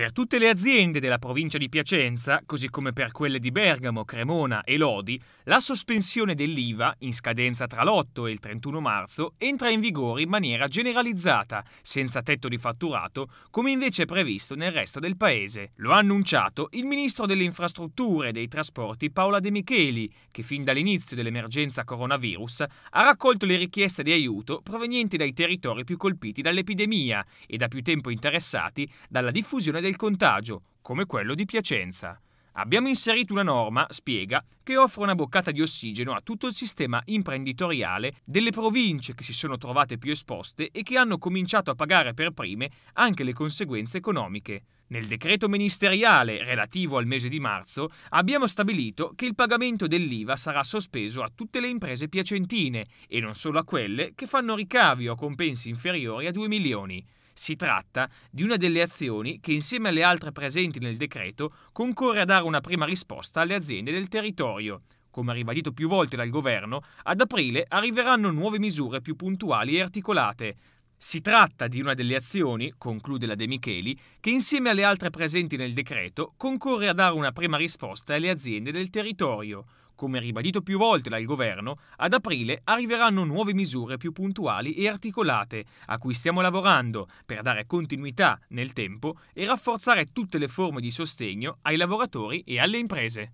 Per tutte le aziende della provincia di Piacenza, così come per quelle di Bergamo, Cremona e Lodi, la sospensione dell'IVA, in scadenza tra l'8 e il 31 marzo, entra in vigore in maniera generalizzata, senza tetto di fatturato, come invece è previsto nel resto del paese. Lo ha annunciato il ministro delle infrastrutture e dei trasporti Paola De Micheli, che fin dall'inizio dell'emergenza coronavirus ha raccolto le richieste di aiuto provenienti dai territori più colpiti dall'epidemia e da più tempo interessati dalla diffusione del contagio, come quello di Piacenza. Abbiamo inserito una norma, spiega, che offre una boccata di ossigeno a tutto il sistema imprenditoriale delle province che si sono trovate più esposte e che hanno cominciato a pagare per prime anche le conseguenze economiche. Nel decreto ministeriale relativo al mese di marzo abbiamo stabilito che il pagamento dell'IVA sarà sospeso a tutte le imprese piacentine e non solo a quelle che fanno ricavi o compensi inferiori a 2 milioni. Si tratta di una delle azioni che insieme alle altre presenti nel decreto concorre a dare una prima risposta alle aziende del territorio. Come ribadito più volte dal governo, ad aprile arriveranno nuove misure più puntuali e articolate. Si tratta di una delle azioni, conclude la De Micheli, che insieme alle altre presenti nel decreto concorre a dare una prima risposta alle aziende del territorio. Come ribadito più volte dal governo, ad aprile arriveranno nuove misure più puntuali e articolate, a cui stiamo lavorando per dare continuità nel tempo e rafforzare tutte le forme di sostegno ai lavoratori e alle imprese.